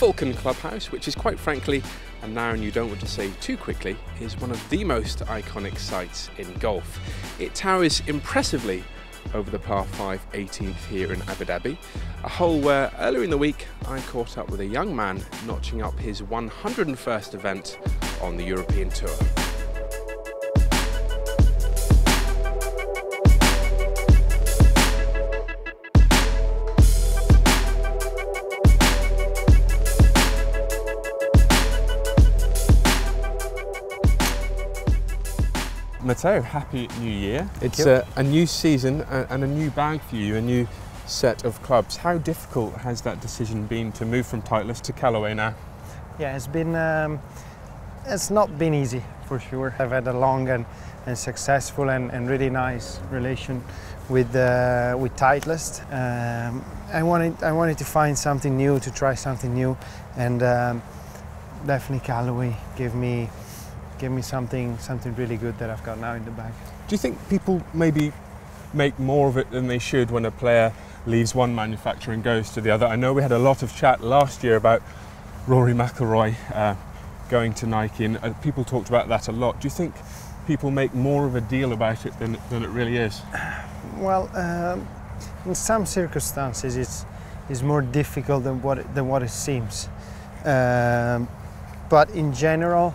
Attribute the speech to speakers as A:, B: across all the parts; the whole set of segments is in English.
A: Falcon Clubhouse, which is quite frankly, and now and you don't want to say too quickly, is one of the most iconic sites in golf. It towers impressively over the par 5 18th here in Abu Dhabi, a hole where earlier in the week I caught up with a young man notching up his 101st event on the European Tour. Matteo, happy new year. It's a, a, new season and a new bag for you, a new set of clubs. How difficult has that decision been to move from Titleist to Callaway now?
B: Yeah, it's been, um, it's not been easy for sure. I've had a long and, and successful and, and really nice relation with uh, with Titleist. Um, I wanted I wanted to find something new, to try something new, and um, definitely Callaway gave me give me something something really good that I've got now in the bag.
A: Do you think people maybe make more of it than they should when a player leaves one manufacturer and goes to the other? I know we had a lot of chat last year about Rory McIlroy uh, going to Nike, and uh, people talked about that a lot. Do you think people make more of a deal about it than, than it really is?
B: Well, um, in some circumstances, it's, it's more difficult than what it, than what it seems. Um, but in general,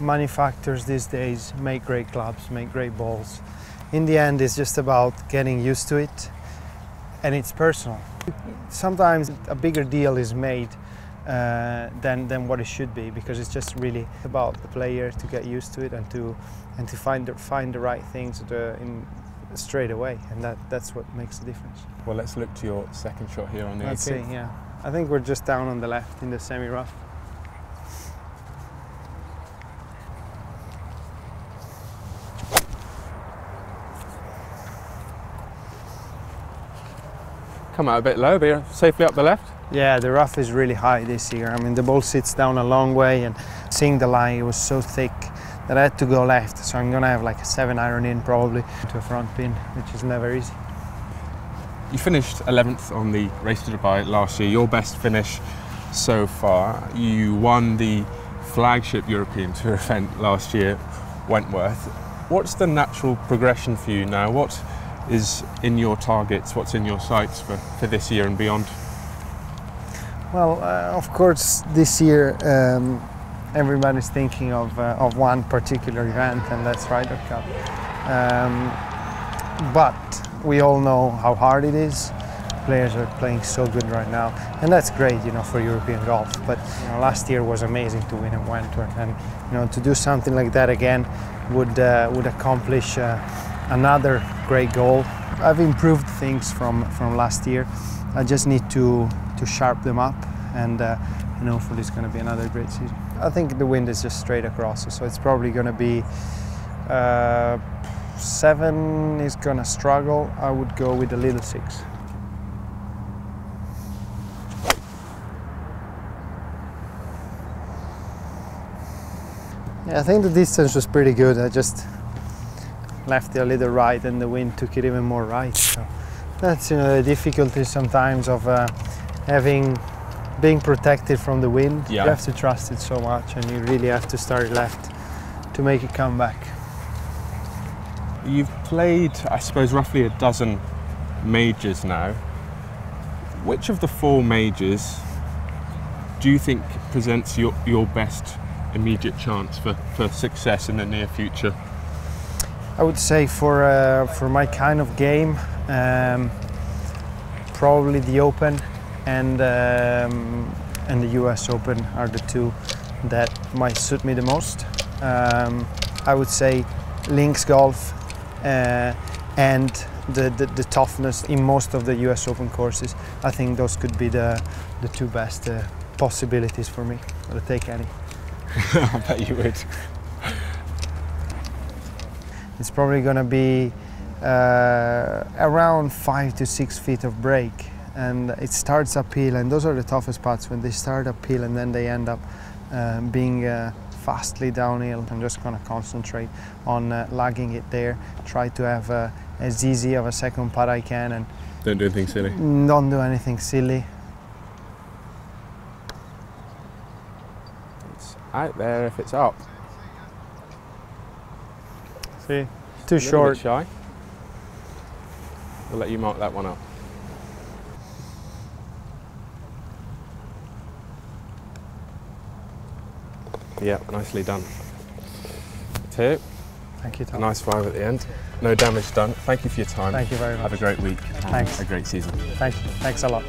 B: manufacturers these days make great clubs, make great balls. In the end, it's just about getting used to it and it's personal. Sometimes a bigger deal is made uh, than, than what it should be because it's just really about the player to get used to it and to, and to find, the, find the right things to, in, straight away and that, that's what makes the difference.
A: Well, let's look to your second shot here on the
B: Let's see, yeah. I think we're just down on the left in the semi-rough.
A: Come out a bit low, but you're safely up the left.
B: Yeah, the rough is really high this year. I mean, the ball sits down a long way, and seeing the line, it was so thick that I had to go left. So I'm gonna have like a seven iron in probably to a front pin, which is never easy.
A: You finished 11th on the race to Dubai last year. Your best finish so far. You won the flagship European Tour event last year, Wentworth. What's the natural progression for you now? What is in your targets? What's in your sights for, for this year and beyond?
B: Well, uh, of course, this year um, everybody's thinking of, uh, of one particular event, and that's Ryder Cup. Um, but we all know how hard it is. Players are playing so good right now, and that's great, you know, for European golf. But you know, last year was amazing to win at Wentworth, and you know, to do something like that again would uh, would accomplish uh, another great goal. I've improved things from, from last year. I just need to, to sharp them up and, uh, and hopefully it's going to be another great season. I think the wind is just straight across, so it's probably going to be uh, seven is going to struggle. I would go with a little six. Yeah, I think the distance was pretty good. I just left it a little right and the wind took it even more right. So that's you know, the difficulty sometimes of uh, having being protected from the wind. Yeah. You have to trust it so much and you really have to start left to make it come back.
A: You've played, I suppose, roughly a dozen majors now. Which of the four majors do you think presents your, your best immediate chance for, for success in the near future?
B: I would say for uh, for my kind of game, um, probably the Open and um, and the U.S. Open are the two that might suit me the most. Um, I would say links golf uh, and the, the, the, toughness in most of the U.S. Open courses. I think those could be the the two best uh, possibilities for me. I'll take any.
A: I bet you would
B: it's probably going to be uh, around five to six feet of break and it starts uphill and those are the toughest parts when they start uphill and then they end up uh, being uh, fastly downhill. I'm just going to concentrate on uh, lagging it there try to have uh, as easy of a second putt I can and
A: don't do anything silly.
B: Don't do anything silly.
A: It's Out there if it's up.
B: See,
A: A
B: too
A: little
B: short.
A: bit shy. We'll let you mark that one up. Yeah, nicely done. Two,
B: Thank you,
A: a
B: Tom.
A: nice five at the end. No damage done. Thank you for your time.
B: Thank you very much.
A: Have a great week.
B: Thanks.
A: A great season.
B: Thank you. Thanks a lot.